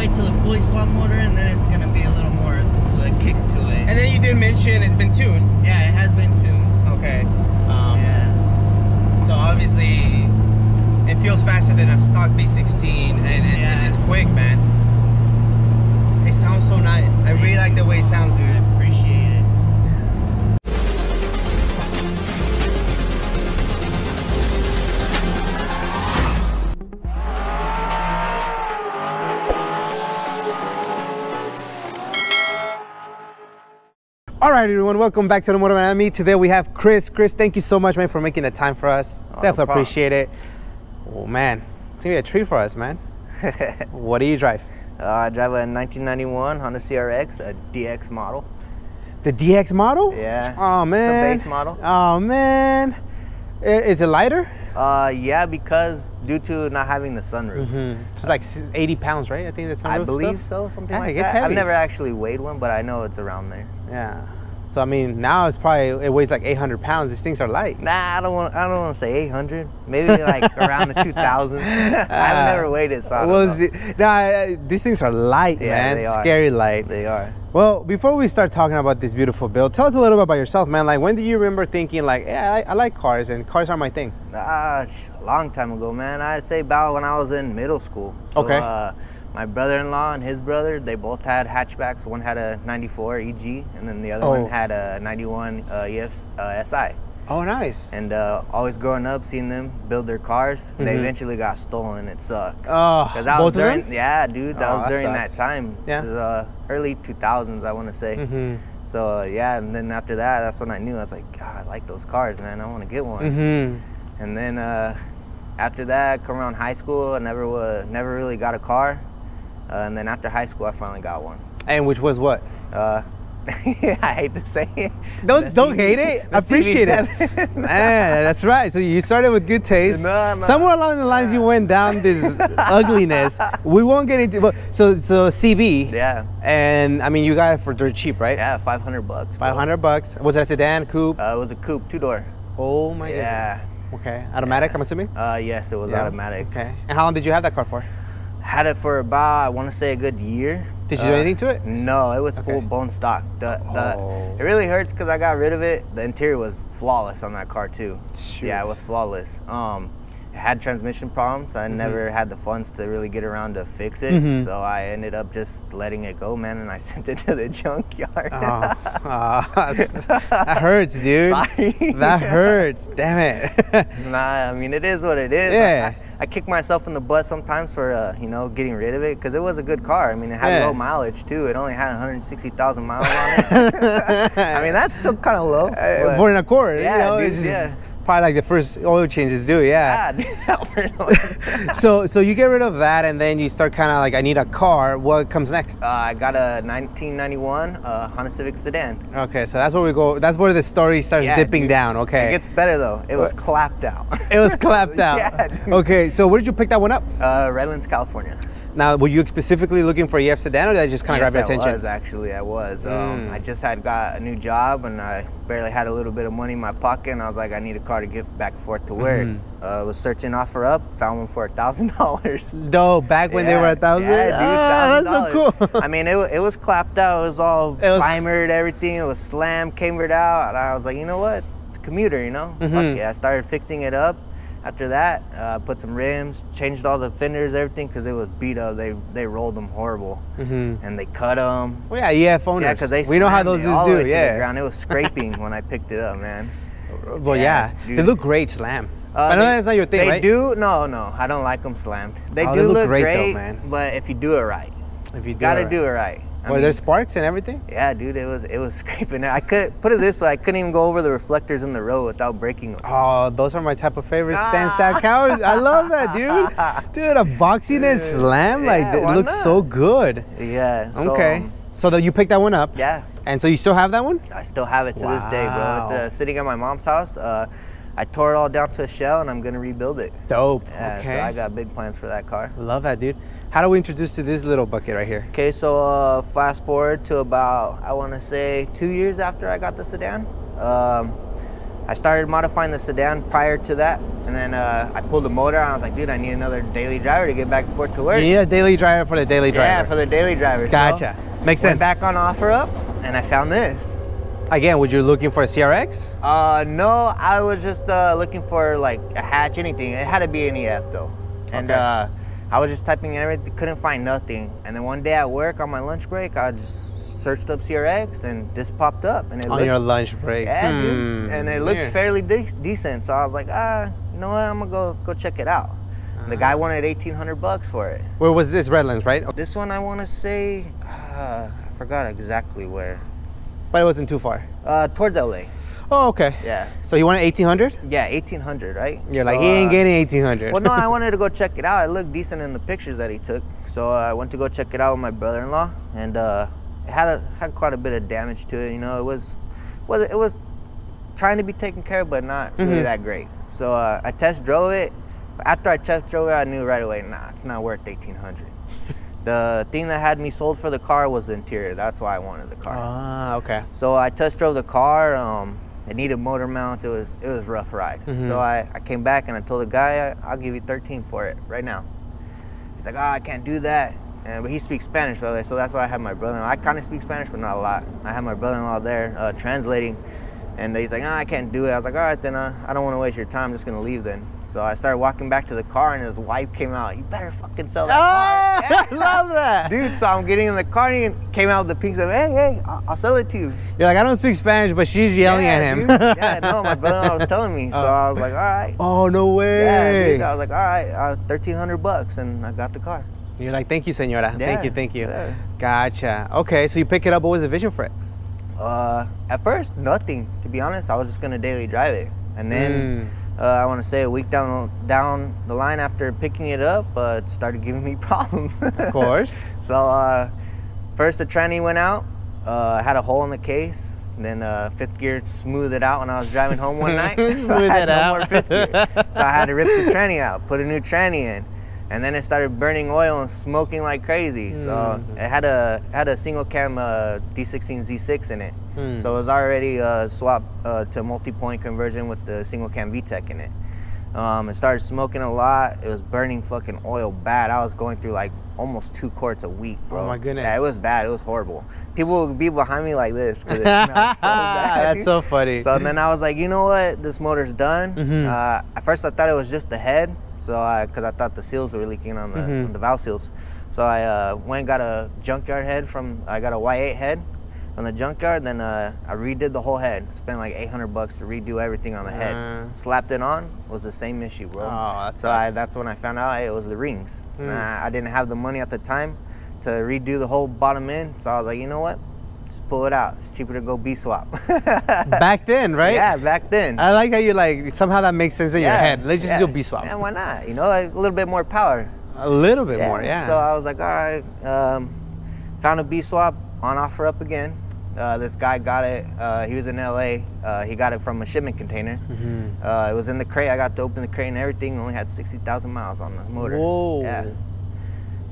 wait till the fully swap motor and then it's gonna be a little more like kick to it. And then you did mention it's been tuned. Yeah, it has been tuned. Okay. Um, yeah. So obviously, it feels faster than a stock B16, and, and, yeah. and it's quick, man. It sounds so nice. I really like the way it sounds, dude. All right, everyone, welcome back to the Automotive Anatomy. Today we have Chris. Chris, thank you so much, man, for making the time for us. Oh, Definitely problem. appreciate it. Oh man, it's gonna be a treat for us, man. what do you drive? Uh, I drive a 1991 Honda CRX, a DX model. The DX model? Yeah. Oh It's man. the base model. Oh man. Is it lighter? Uh, yeah, because due to not having the sunroof. Mm-hmm. It's like 80 pounds, right? I think that's I believe so, something Yeah, like that. I've never actually weighed one, but I know it's around there. Yeah. So I mean, now it's probably it weighs like 800 pounds. These things are light. Nah, I don't want. I don't want to say 800. Maybe like around the 2000s. I've never weighed it, so I don't Well, know. see- nah, these things are light, Yeah, man. they are. Scary light. They are. Well, before we start talking about this beautiful build, tell us a little bit about yourself, man. Like, when do you remember thinking, like, yeah, I, like- I like cars and cars are my thing? Ah, long time ago, man. I'd say about when I was in middle school. So, Okay. Uh, my brother-in-law and his brother, they both had hatchbacks. One had a 94 EG, and then the other Oh. one had a 91 uh, EF, uh, SI. Oh, nice. And uh, always growing up, seeing them build their cars, they Mhm. eventually got stolen. It sucks. Oh, 'Cause that both was of them? yeah, dude, that Oh, was during sucks. that time. Yeah. Uh, early 2000s, I want to say. Mm-hmm. So uh, yeah, and then after that, that's when I knew I was like, God, I like those cars, man. I want to get one. Mm-hmm. And then uh, after that, come around high school, I never never really got a car. Uh, and then after high school, I finally got one. And which was what? Uh, I hate to say it. Don't The don't hate it. Appreciate it. CB7. Man, that's right. So you started with good taste. No, no. Somewhere along the lines, you went down this ugliness. We won't get into. But so so CB. yeah, And I mean, you got it for dirt cheap, right? yeah, 500 bucks. Five hundred bucks. Was it a sedan, coupe? Uh, it was a coupe, two door. oh my god. Yeah. Okay. Automatic, I'm assuming. Uh, yes, it was Yeah. automatic. Okay. And how long did you have that car for? Had it for about, I want to say, a good year. Did you do Uh, anything to it? No, it was Okay. full bone stock. The, the, Oh. It really hurts because I got rid of it. The interior was flawless on that car too. Yeah, it was flawless. Um, had transmission problems. I never had the funds to really get around to fix it, Mhm. so I ended up just letting it go, man, and I sent it to the junkyard. Oh, ah, that hurts, dude. Sorry. That hurts. Damn it. Nah, I mean it is what it is. Yeah. I, I kick myself in the butt sometimes for uh, you know getting rid of it because it was a good car. I mean it had Yeah. low mileage too. It only had 160,000 miles on it. I mean that's still kind of low. Uh, for an Accord, Yeah, you know, dude, just yeah. Probably like the first oil changes do, yeah. So so you get rid of that and then you start kind of like I need a car. What comes next? uh, I got a 1991 uh, Honda Civic sedan. Okay, so that's where we go. That's where the story starts Yeah, dipping dude. down. Okay, It gets better though. It was clapped out. it was clapped out. Yeah, dude. Okay, so where did you pick that one up? Uh, Redlands, California. Now, were you specifically looking for a EF sedan, or did I just kind of yes, grab your I attention? was actually. I was. Mm. Um, I just had got a new job and I barely had a little bit of money in my pocket, and I was like, I need a car to get back and forth to work. Mhm. Uh, was searching offer up, found one for a thousand dollars. No, back when they were a thousand. Yeah, dude, Ah, that's so cool. I mean, it, it was clapped out. It was all It was- primered, everything. It was slammed, cambered out. And I was like, you know what? It's, it's a commuter, you know? Mhm. Fuck it. I started fixing it up. After that, uh, put some rims, changed all the fenders, everything, because it was beat up. They they rolled them horrible, hmm and they cut them. Well, yeah, EF owners. Yeah, because they we know how those all the way do. to the ground. It was scraping when I picked it up, man. Well, yeah, Yeah, they look great slam. Uh, I know they- that's not your thing, They right? do. No, no, I don't like them slammed. They Oh, do they look look, great though, man. but if you do it right, If you do gotta it do it right. I Were mean, there sparks and everything? yeah, dude, it was it was scraping. I could put it this way: I couldn't even go over the reflectors in the road without breaking them. Oh, those are my type of favorite stand stack cars. I love that, dude. Dude, a boxiness Dude, slam, like yeah, it looks not? so good. Yeah. so, okay. um, So that you picked that one up. yeah, And so you still have that one? I still have it to this day, bro. It's uh, sitting at my mom's house. Uh, I tore it all down to a shell, and I'm gonna rebuild it. Dope. Yeah, okay. so I got big plans for that car. Love that, dude. How do we introduce to this little bucket right here? Okay, so uh, fast forward to about I want to say two years after I got the sedan. Um, I started modifying the sedan prior to that, and then uh, I pulled the motor. and I was like, dude, I need another daily driver to get back and forth to work. You need a daily driver for the daily driver. Yeah, for the daily driver. So Gotcha. Makes went sense. back on offer up, and I found this. Again, would you looking for a CRX? Uh, no, I was just uh, looking for like a hatch, anything. It had to be an EF though. And Okay. Uh, I was just typing in everything, couldn't find nothing. And then one day at work on my lunch break, I just searched up CRX and this popped up. And it On looked, your lunch break. yeah, dude. Hmm, And it looked fairly de- decent. So I was like, ah, you know what? I'm gonna go go check it out. The Uh-huh. guy wanted 1,800 bucks for it. Where was this? Redlands, right? This one I want to say, uh, I forgot exactly where. But it wasn't too far. Uh, towards LA. Oh, okay. Yeah. So you wanted 1800? Yeah, 1800, right? You're like, he ain't uh, getting 1800. well, no, I wanted to go check it out. It looked decent in the pictures that he took, so uh, I went to go check it out with my brother-in-law, and uh, it had a had quite a bit of damage to it. You know, it was was it was trying to be taken care of, but not really Mhm. that great. So uh, I test drove it. After I test drove it, I knew right away, nah, it's not worth 1800. the thing that had me sold for the car was the interior. That's why I wanted the car. Ah, okay. So I test drove the car. Um, it needed motor mount. It was it was a rough ride. Mhm. So I, I came back and I told the guy I, I'll give you 13 for it right now. He's like, oh, I can't do that. And, but he speaks Spanish, brother. So that's why I had my brother. I kind of speak Spanish, but not a lot. I had my brother-in-law there uh, translating, and he's like, oh, I can't do it. I was like, all right, then uh, I don't want to waste your time. I'm just gonna leave then. So I started walking back to the car, and his wife came out. You better fucking sell that Ah, car. I love that. Dude, so I'm getting in the car and he came out with the pink stuff. Hey, hey, I'll, I'll sell it to you. You're like, I don't speak Spanish, but she's yelling yeah, at him. yeah, no, my brother was telling me. So Oh. I was like, all right. oh, no way. Yeah, dude. I was like, all right, uh, 1300 bucks. And I got the car. You're like, thank you, senora. Thank you, thank you. yeah. Gotcha. Okay, so you pick it up. What was the vision for it? Uh, at first, nothing. To be honest, I was just gonna daily drive it, and then Mm. Uh, I want to say a week down down the line after picking it up, uh, it started giving me problems. Of course. so uh, first the tranny went out. Uh, I had a hole in the case. Then uh, fifth gear smoothed it out when I was driving home one night. so I had it no out. more fifth gear. So I had to rip the tranny out, put a new tranny in, and then it started burning oil and smoking like crazy. So Mhm. it had a had a single cam uh, D16 Z6 in it. Mm. So it was already uh, swapped uh, to multi-point conversion with the single cam VTEC in it. Um, it started smoking a lot. It was burning fucking oil bad. I was going through like almost two quarts a week, bro. Oh my goodness. Yeah, it was bad. It was horrible. People would be behind me like this because it smelled so bad. That's so funny. So then I was like, you know what? This motor's done. Mhm. Uh, at first I thought it was just the head, so I, cause I thought the seals were leaking on the, Mhm. on the valve seals. So I uh, went got a junkyard head from. I got a Y8 head from the junkyard. Then uh, I redid the whole head. Spent like 800 bucks to redo everything on the Uh. head. Slapped it on. Was the same issue, bro. Oh, so I, that's when I found out it was the rings. Mm. Nah, I didn't have the money at the time to redo the whole bottom end. So I was like, you know what? Just pull it out. It's cheaper to go B swap. Back then, right? Yeah, back then. I like how you're like, somehow that makes sense in your head. Let's just yeah. do B swap. Yeah, why not? You know, like, a little bit more power. A little bit more, yeah. So I was like, all right. Um, found a B swap on offer up again. Uh, this guy got it. Uh, he was in LA. Uh, he got it from a shipment container. Mhm. Uh, it was in the crate. I got to open the crate and everything. Only had 60,000 miles on the motor. Whoa. Yeah.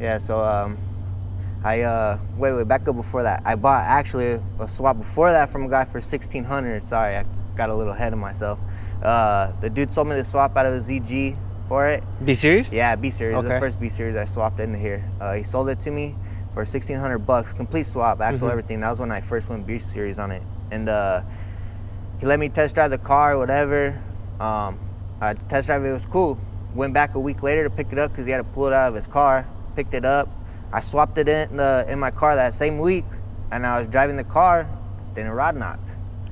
Yeah. So um, I uh, wait, wait, back up before that. I bought actually a swap before that from a guy for 1,600. Sorry, I got a little ahead of myself. Uh, the dude sold me the swap out of a ZG for it. B series? Yeah, B series. The first B series I swapped into here. Uh, he sold it to me for sixteen hundred bucks, complete swap, axle, Mhm. everything. That was when I first went B series on it, and uh, he let me test drive the car, whatever. Um, I test drive it was cool. Went back a week later to pick it up because he had to pull it out of his car. Picked it up. I swapped it in the in my car that same week, and I was driving the car. Then a rod knock.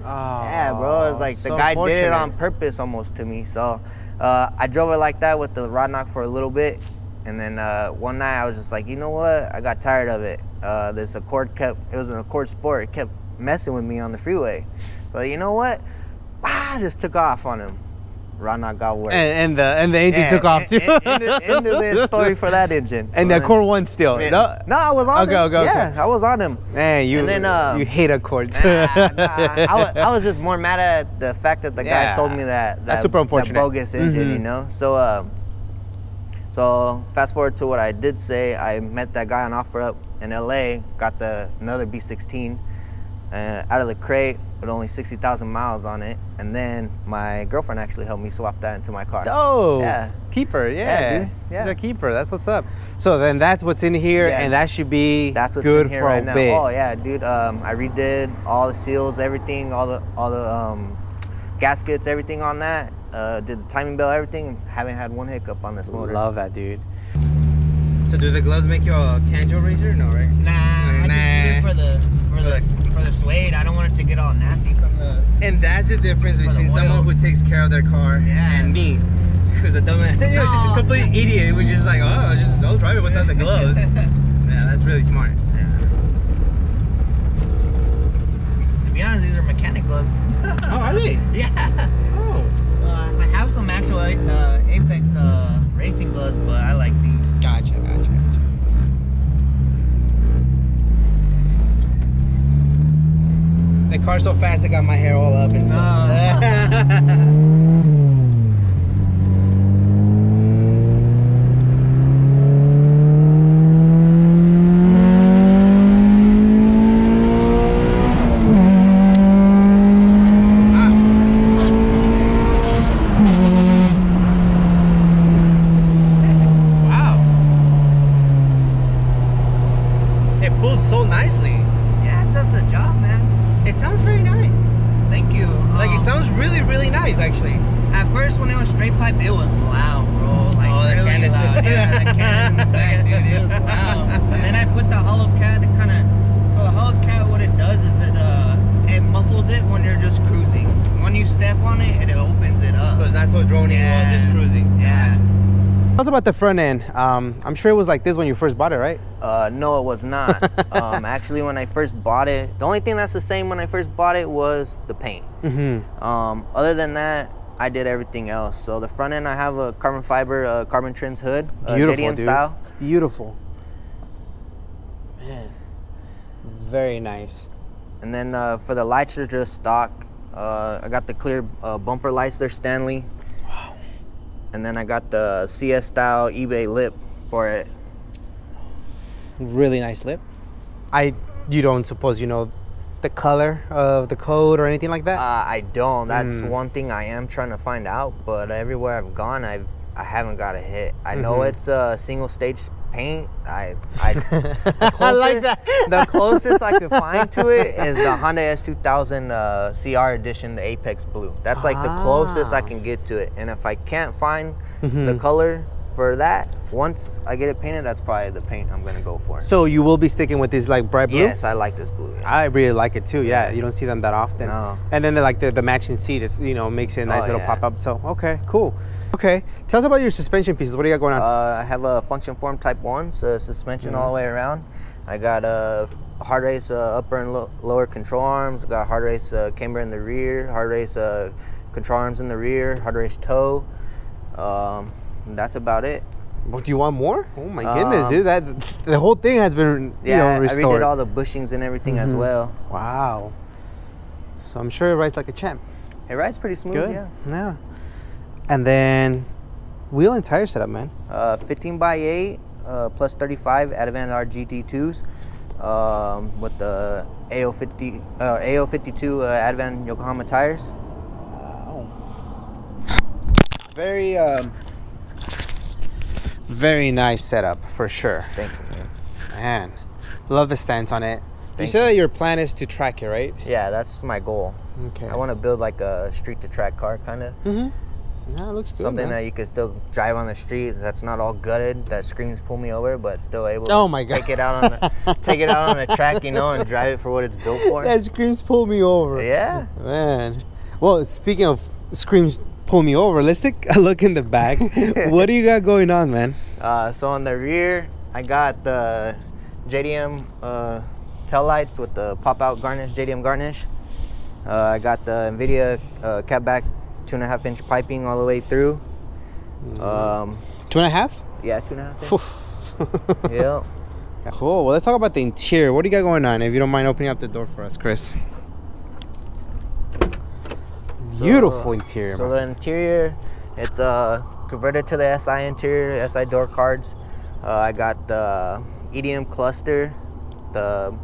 Oh, Yeah, bro. It's like the so guy did it on purpose almost to me. So uh, I drove it like that with the rod knock for a little bit. And then uh, one night I was just like, you know what? I got tired of it. Uh, this Accord kept, it was an Accord Sport. It kept messing with me on the freeway. So you know what? Ah, I just took off on him. Knock got worse. And, and the and the engine Yeah, took off too. en- End, end of the story for that engine. And So the then- core one still. Man, No, no, I was on Okay, him. okay, okay. Yeah, I was on him. man, you and then, uh, you hate Accords. Nah, nah. I, was, I was just more mad at the fact that the guy sold me that, that That's super unfortunate. that bogus engine, you Mhm. know. So, um, so fast forward to what I did say. I met that guy on offer up in LA. Got the another B16 uh, out of the crate with only 60,000 miles on it, and then my girlfriend actually helped me swap that into my car. Oh, Yeah. keeper, yeah, dude, yeah. He's a keeper. That's what's up. So then that's what's in here, Yeah. and that should be That's what's good in here for right a now. bit. Oh yeah, dude. Um, I redid all the seals, everything, all the all the um, gaskets, everything on that. Uh, did the timing belt, everything. Haven't had one hiccup on this motor. Love that, dude. So do the gloves make you a Kanjo racer? No, right? Nah, I Nah. just use it for the for the for the suede. I don't want it to get all nasty from the. And that's the difference For the between someone who takes care of their car Yeah. and me, who's a dumbass. know, just a complete idiot, which is like, oh, just don't drive it without the gloves. yeah, that's really smart. To be honest, these are mechanic gloves. Oh, are they? yeah. Oh, Uh, I have some actual uh, Apex uh, racing gloves, but I like these. gotcha, gotcha, gotcha. The car's so fast, I got my hair all up and stuff. wow. It pulls so nicely. Yeah, it does the job, man. It sounds very nice. Thank you. Like it Um, sounds really, really nice actually. At first, when it was straight pipe, it was loud, bro. Like Oh, the really canister. loud. Yeah, the canister in the back, dude, it was loud. And then I put the hollow cat to kind of. So the hollow cat, what it does is it uh it muffles it when you're just cruising. When you step on it, it opens it up. So it's not so droning while just cruising. Yeah. Tell us about the front end. Um, I'm sure it was like this when you first bought it, right? Uh, no, it was not. um, actually, when I first bought it, the only thing that's the same when I first bought it was the paint. Mm-hmm. Um, other than that, I did everything else. So the front end, I have a carbon fiber, uh, carbon trims hood, uh, Beautiful, JDM dude. style. Beautiful. Man, very nice. And then uh, for the lights, they're just stock. Uh, I got the clear uh, bumper lights. They're Stanley. Wow. And then I got the CS style eBay lip for it. Really nice lip. I, you don't suppose you know the color of the code or anything like Uh, that? I don't. That's Mm. one thing I am trying to find out. But everywhere I've gone, I've I haven't got a hit. I know Mhm. it's a single stage paint. I I the I like closest- that. the closest I could find to it is the Honda S2000 uh, CR edition, the Apex Blue. That's like the closest I Ah. can get to it. And if I can't find the Mhm. color for that, once I get it painted, that's probably the paint I'm gonna go for. so you will be sticking with this like bright blue? Yes, I like this blue. yeah. I really like it too. Yeah, Yeah. you don't see them that often. No. And then the, like the, the matching seat is you know makes it a nice Oh, little yeah. pop up. So okay, cool. Okay, tell us about your suspension pieces. What do you got going on? Uh, I have a function form type one, so suspension all the way around. I got a Hardrace uh, upper and lo- lower control arms. Got Hardrace uh, camber in the rear, Hardrace uh, control arms in the rear, Hardrace toe. Um, that's about it. What, do you want more? Oh my goodness, Um, dude! That the whole thing has been you Yeah, know I restored. redid all the bushings and everything as Mhm. well. wow. So I'm sure it rides like a champ. It rides pretty smooth. Good. Yeah. Yeah. And then wheel and tire setup, man. Uh, 15 by 8 uh, plus 35 Advan RGT2s um, with the AO50 uh, AO52 uh, Advan Yokohama tires. Wow. Very um very nice setup for sure. Thank you, man. Man. Love the stance on it. you Thank said that your plan is to track it, right? Yeah, that's my goal. Okay. I want to build like a street to track car, kind of Mm-hmm. Yeah, it looks good. something man. that you could still drive on the street. That's not all gutted. That screams pull me over, but still able. Oh to my God. Take it out on the take it out on the track, you know, and drive it for what it's built for. That screams pull me over. Yeah. Man. Well, speaking of screams pull me over, let's take a look in the back. what do you got going on, man? Uh, so on the rear, I got the JDM uh, tail lights with the pop out garnish, JDM garnish. Uh, I got the Invidia uh, catback two and a half inch piping all the way through. Um, Two and a half? yeah, two and a half yeah. Cool. Well, let's talk about the interior. What do you got going on? If you don't mind opening up the door for us, Chris. Beautiful interior. So man. the interior, it's uh, converted to the SI interior, SI door cards. Uh, I got the EDM cluster, the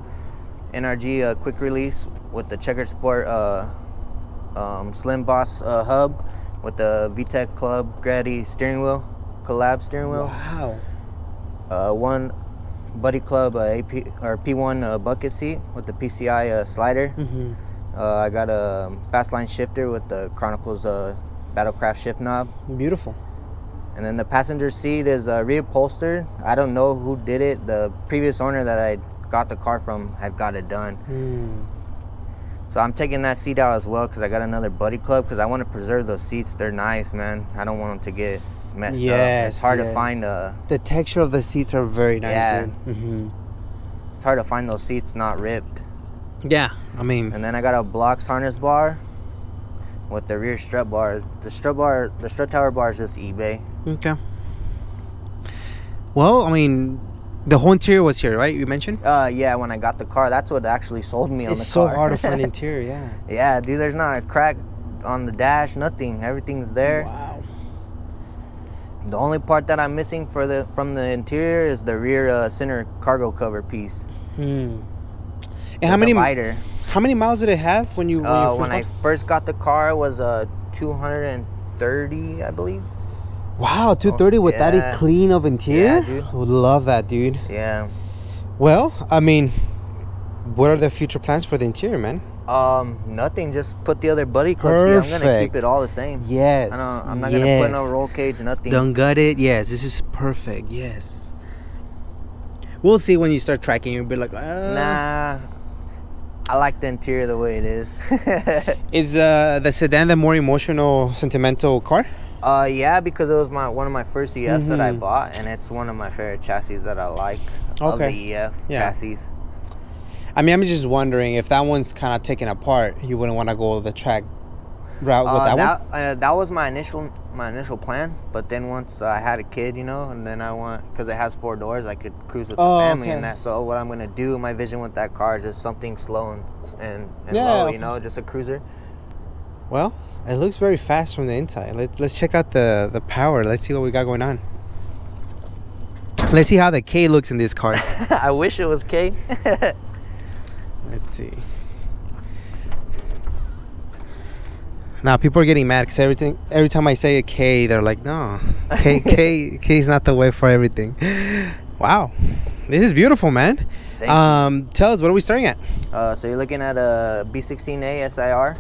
NRG uh, quick release with the Checker Sport uh, um, Slim Boss uh, hub with the VTEC Club Grady steering wheel, collab steering wheel. Wow. Uh, one Buddy Club uh, AP or P1 uh, bucket seat with the PCI uh, slider. Mm-hmm. Uh, I got a Fastline shifter with the Chronicles uh, Battlecraft shift knob. Beautiful. And then the passenger seat is uh, reupholstered. I don't know who did it. The previous owner that I got the car from had got it done. Mm. So I'm taking that seat out as well because I got another Buddy Club because I want to preserve those seats. They're nice, man. I don't want them to get messed up. Yes, It's hard to find uh, The texture of the seats are very nice. Yeah. Mm-hmm. it's hard to find those seats not ripped. Yeah. I mean, And then I got a Blox harness bar with the rear strut bar. The strut bar, the strut tower bar is just eBay. okay. Well, I mean, the whole interior was here, right? You mentioned. Uh, yeah, when I got the car, that's what actually sold me on It's the so car. It's so hard to find interior. Yeah. yeah, dude, there's not a crack on the dash, nothing. Everything's there. Wow. The only part that I'm missing for the from the interior is the rear uh, center cargo cover piece. Hmm. And how many divider. how many miles did it have when you when, Uh, you first when I first got the car, it was uh 230, I believe. Wow, 230 with yeah. that clean of interior. Yeah, dude. I would love that, dude. Yeah. Well, I mean, what are the future plans for the interior, man? Um, nothing. Just put the other buddy clubs here. I'm gonna keep it all the same. Yes. I don't, I'm not gonna put no roll cage, nothing. Don't gut it. Yes, this is perfect. Yes. We'll see when you start tracking. You'll be like, uh, Nah. I like the interior the way it is. Is uh, the sedan the more emotional, sentimental car? Uh, yeah, because it was my one of my first EFs that I Mhm. bought, and it's one of my favorite chassis that I like of the EF Yeah. chassis. I mean, I'm just wondering if that one's kind of taken apart, you wouldn't want to go the track route with Uh, that, that one. uh, that was my initial my initial plan, but then once I had a kid, you know, and then I want because it has four doors, I could cruise with Oh, the family okay. and that. So what I'm gonna do, my vision with that car is just something slow and and, and Yeah, low, okay. you know, just a cruiser. Well, it looks very fast from the inside. Let, let's check out the the power. Let's see what we got going on. Let's see how the K looks in this car. I wish it was K. Let's see. Now people are getting mad because everything every time I say a K, they're like, no, K K K is not the way for everything. Wow, this is beautiful, man. Thank you. um, tell us what are we starting at? uh, so you're looking at a B16A SIR.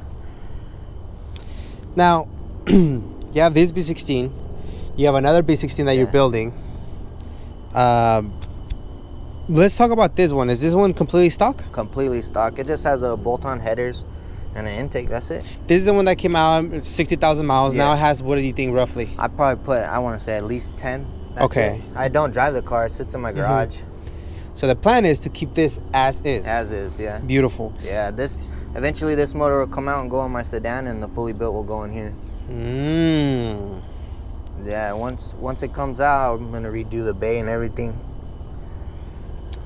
Now, you have this B16. You have another B16 that you're building. Um, let's talk about this one. Is this one completely stock? completely stock. It just has a bolt-on headers and an intake. That's it. This is the one that came out 60,000 miles. Now it has, what do you think, roughly? I probably put. I want to say at least ten. That's Okay. it. I don't drive the car. It sits in my Mhm. garage So the plan is to keep this as is. as is. Yeah. Beautiful. Yeah. This eventually this motor will come out and go on my sedan, and the fully built will go in here. Mm. Yeah. Once once it comes out, I'm gonna redo the bay and everything.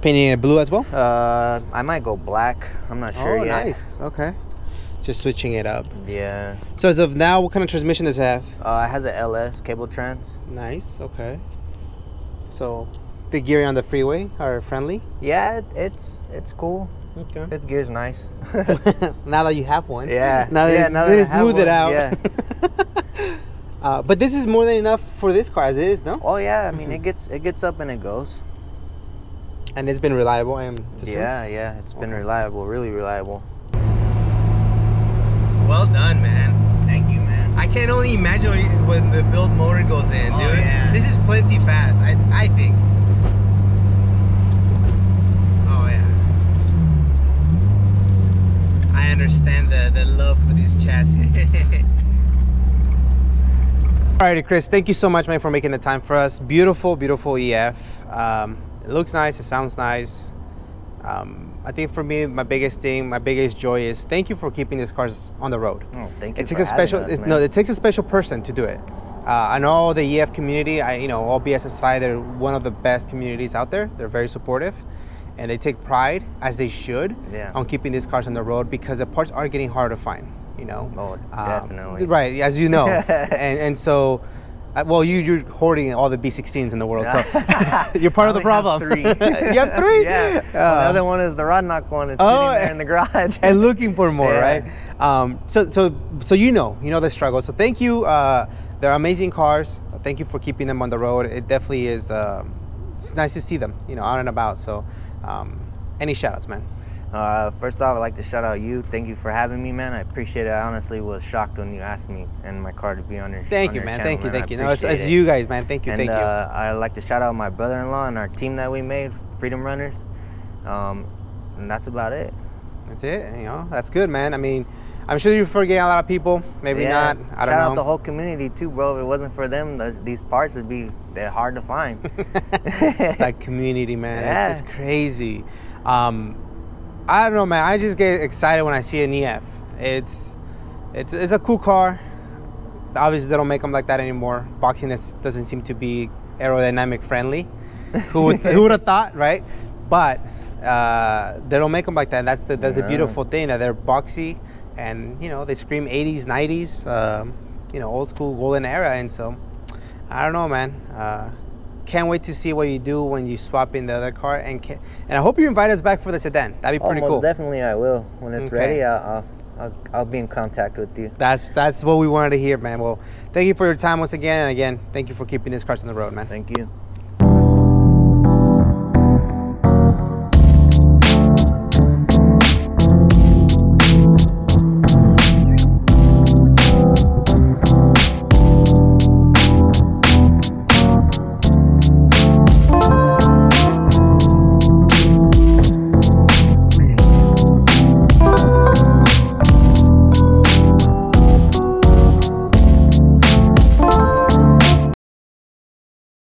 Painting it blue as well? Uh, I might go black. I'm not sure oh, yet. nice. Okay. Just switching it up. Yeah. So as of now, what kind of transmission does it have? Uh, it has a LS cable trans. Nice. Okay. So the gear on the freeway are friendly. Yeah, it, it's it's cool. Okay. Its gear's nice. now that you have one. Yeah. Now that, Yeah, now then that I it's have smoothed it one, out. yeah. uh, but this is more than enough for this car as it is, no? oh yeah, I mean Mhm. it gets it gets up and it goes. And it's been reliable. I am. to assume? Yeah, yeah, it's been Okay. reliable, really reliable. Well done, man. Thank you, man. I can only imagine when, when the build motor goes in, Oh, dude. yeah. This is plenty fast, I, I think. Oh, yeah. I understand the, the love for this chassis. Alrighty, Chris, thank you so much, man, for making the time for us. Beautiful, beautiful EF. Um, it looks nice, it sounds nice. Um, I think for me, my biggest thing, my biggest joy is thank you for keeping these cars on the road Oh, thank you. it takes for a special having us, it- no it takes a special person to do it uh, i know the ef community i you know all bs aside they're one of the best communities out there they're very supportive and they take pride as they should Yeah. on keeping these cars on the road because the parts are getting hard to find you know Oh, Um, definitely. right as you know and and so uh, well, you you're hoarding all the B16s in the world, so you're part of the only have problem. three. you have three? yeah. Uh, the other one is the rod knock one. It's Oh, sitting there in the garage. and looking for more, Yeah. right? Um, so, so, so you know, you know the struggle. So thank you. Uh, they're amazing cars. Thank you for keeping them on the road. It definitely is. Um, it's nice to see them, you know, out and about. So, um, any shout outs, man? Uh, first off, I'd like to shout out you. Thank you for having me, man. I appreciate it. I honestly was shocked when you asked me and my car to be on your. Thank on you, your man. channel, thank you, man. thank I you. No, it's, it's you guys, man. Thank you, and thank you. uh, I'd like to shout out my brother-in-law and our team that we made, Freedom Runners. Um, and that's about it. That's it. You know, that's good, man. I mean, I'm sure you're forgetting a lot of people. Maybe Yeah, not. I don't shout know. out the whole community too, bro. If it wasn't for them, those, these parts would be they're hard to find. that community, man. Yeah. It's, it's crazy. Um, I don't know, man. I just get excited when I see an EF. It's it's it's a cool car. Obviously, they don't make them like that anymore. Boxing is, doesn't seem to be aerodynamic friendly. who would who would have thought, right? But uh, they don't make them like that. That's the that's the beautiful thing that they're boxy, and you know they scream 80s, 90s, um, you know old school golden era, and so I don't know, man. Uh, can't wait to see what you do when you swap in the other car, and can, and I hope you invite us back for the sedan. That'd be pretty Almost cool. definitely, I will. When it's Okay. ready, I'll, I'll, I'll I'll be in contact with you. That's that's what we wanted to hear, man. Well, thank you for your time once again, and again, thank you for keeping these cars on the road, man. Thank you.